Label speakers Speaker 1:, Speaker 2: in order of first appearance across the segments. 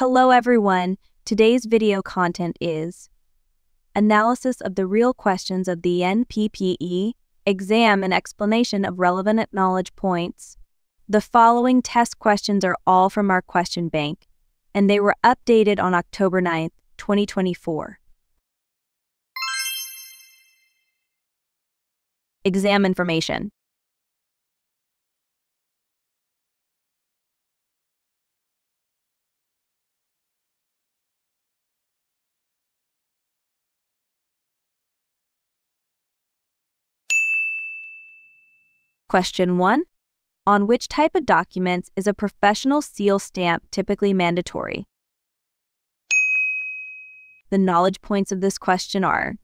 Speaker 1: Hello everyone. Today's video content is analysis of the real questions of the NPPE, exam and explanation of relevant knowledge points. The following test questions are all from our question bank, and they were updated on October 9th, 2024. Exam information. Question 1. On which type of documents is a professional seal stamp typically mandatory? The knowledge points of this question are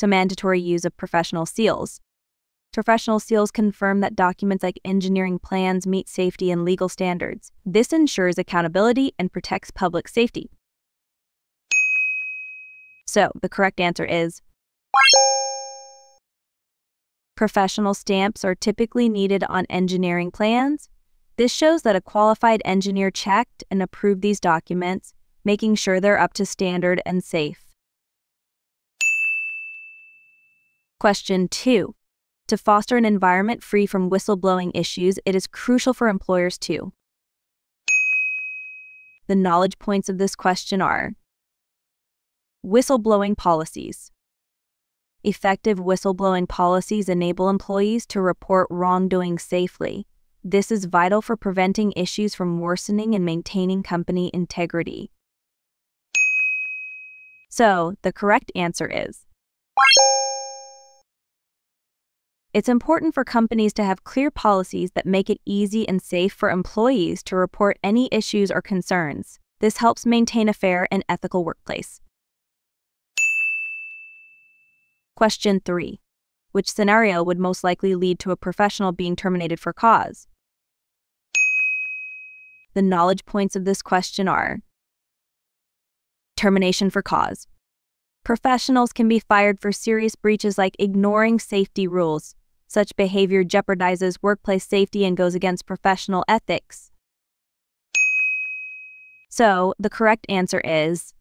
Speaker 1: so mandatory use of professional seals. Professional seals confirm that documents like engineering plans meet safety and legal standards. This ensures accountability and protects public safety. So, the correct answer is Professional stamps are typically needed on engineering plans. This shows that a qualified engineer checked and approved these documents, making sure they're up to standard and safe. Question 2. To foster an environment free from whistleblowing issues, it is crucial for employers to. The knowledge points of this question are whistleblowing policies. Effective whistleblowing policies enable employees to report wrongdoing safely. This is vital for preventing issues from worsening and maintaining company integrity. So, the correct answer is It's important for companies to have clear policies that make it easy and safe for employees to report any issues or concerns. This helps maintain a fair and ethical workplace. Question 3. Which scenario would most likely lead to a professional being terminated for cause? The knowledge points of this question are Termination for cause. Professionals can be fired for serious breaches like ignoring safety rules. Such behavior jeopardizes workplace safety and goes against professional ethics. So, the correct answer is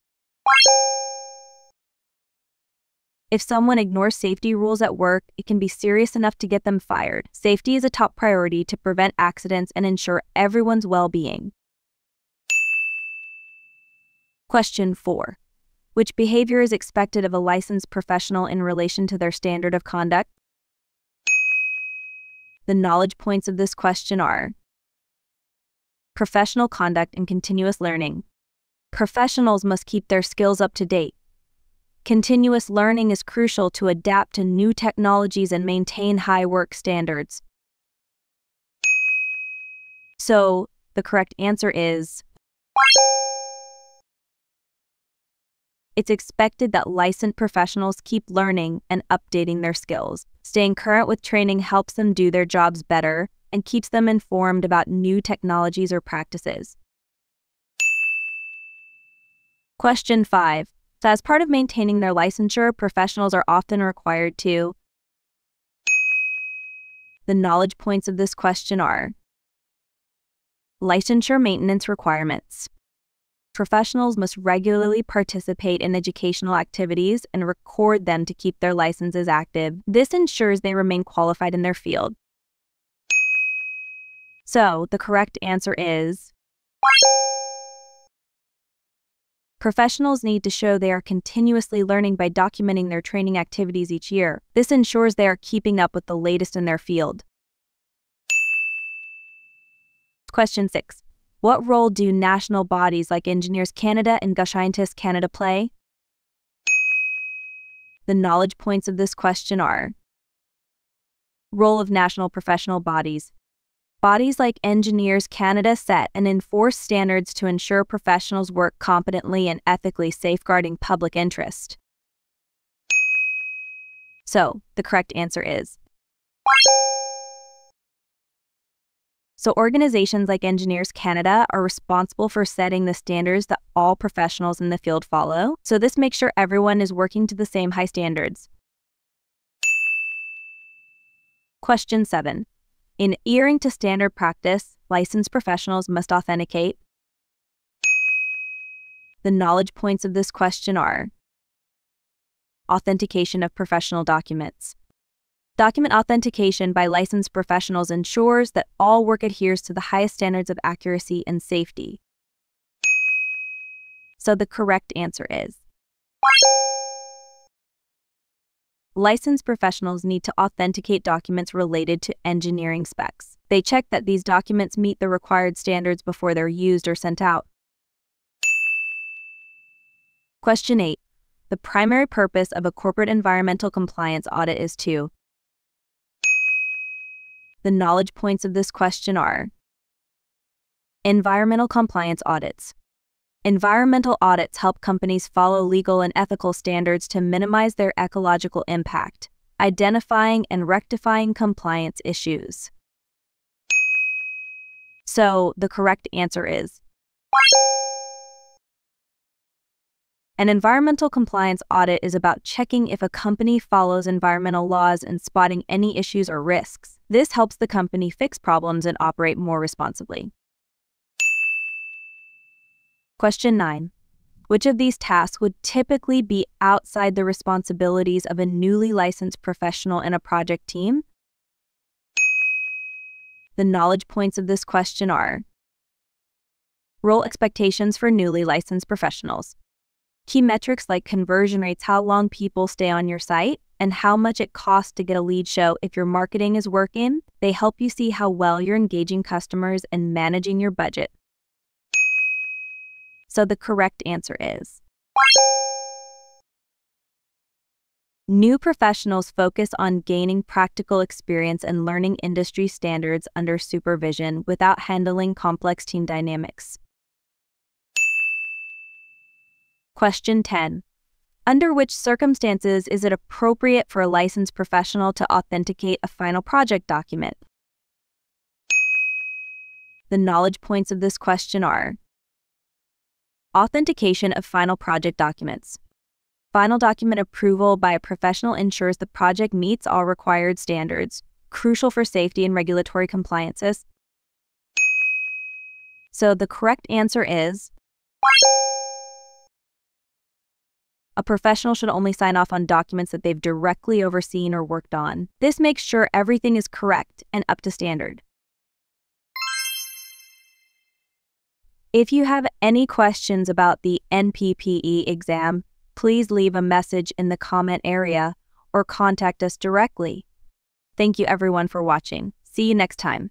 Speaker 1: If someone ignores safety rules at work, it can be serious enough to get them fired. Safety is a top priority to prevent accidents and ensure everyone's well being. Question 4. Which behavior is expected of a licensed professional in relation to their standard of conduct? The knowledge points of this question are professional conduct and continuous learning. Professionals must keep their skills up to date, Continuous learning is crucial to adapt to new technologies and maintain high work standards. So, the correct answer is It's expected that licensed professionals keep learning and updating their skills. Staying current with training helps them do their jobs better and keeps them informed about new technologies or practices. Question 5. So, as part of maintaining their licensure, professionals are often required to. The knowledge points of this question are licensure maintenance requirements. Professionals must regularly participate in educational activities and record them to keep their licenses active. This ensures they remain qualified in their field. So, the correct answer is Professionals need to show they are continuously learning by documenting their training activities each year. This ensures they are keeping up with the latest in their field. Question 6. What role do national bodies like Engineers Canada and Scientists Canada play? The knowledge points of this question are Role of national professional bodies Bodies like Engineers Canada set and enforce standards to ensure professionals work competently and ethically safeguarding public interest. So, the correct answer is So, organizations like Engineers Canada are responsible for setting the standards that all professionals in the field follow. So, this makes sure everyone is working to the same high standards. Question 7. In adhering to standard practice, licensed professionals must authenticate The knowledge points of this question are authentication of professional documents. Document authentication by licensed professionals ensures that all work adheres to the highest standards of accuracy and safety. So the correct answer is Licensed professionals need to authenticate documents related to engineering specs. They check that these documents meet the required standards before they're used or sent out. Question 8. The primary purpose of a corporate environmental compliance audit is to. The knowledge points of this question are Environmental compliance audits. Environmental audits help companies follow legal and ethical standards to minimize their ecological impact, identifying and rectifying compliance issues. So, the correct answer is An environmental compliance audit is about checking if a company follows environmental laws and spotting any issues or risks. This helps the company fix problems and operate more responsibly. Question 9. Which of these tasks would typically be outside the responsibilities of a newly licensed professional in a project team? The knowledge points of this question are Role expectations for newly licensed professionals. Key metrics like conversion rates, how long people stay on your site, and how much it costs to get a lead show if your marketing is working, they help you see how well you're engaging customers and managing your budget. So the correct answer is New professionals focus on gaining practical experience and learning industry standards under supervision without handling complex team dynamics. Question 10. Under which circumstances is it appropriate for a licensed professional to authenticate a final project document? The knowledge points of this question are Authentication of final project documents. Final document approval by a professional ensures the project meets all required standards, crucial for safety and regulatory compliances. So the correct answer is a professional should only sign off on documents that they've directly overseen or worked on. This makes sure everything is correct and up to standard. If you have any questions about the NPPE exam, please leave a message in the comment area or contact us directly. Thank you everyone for watching. See you next time.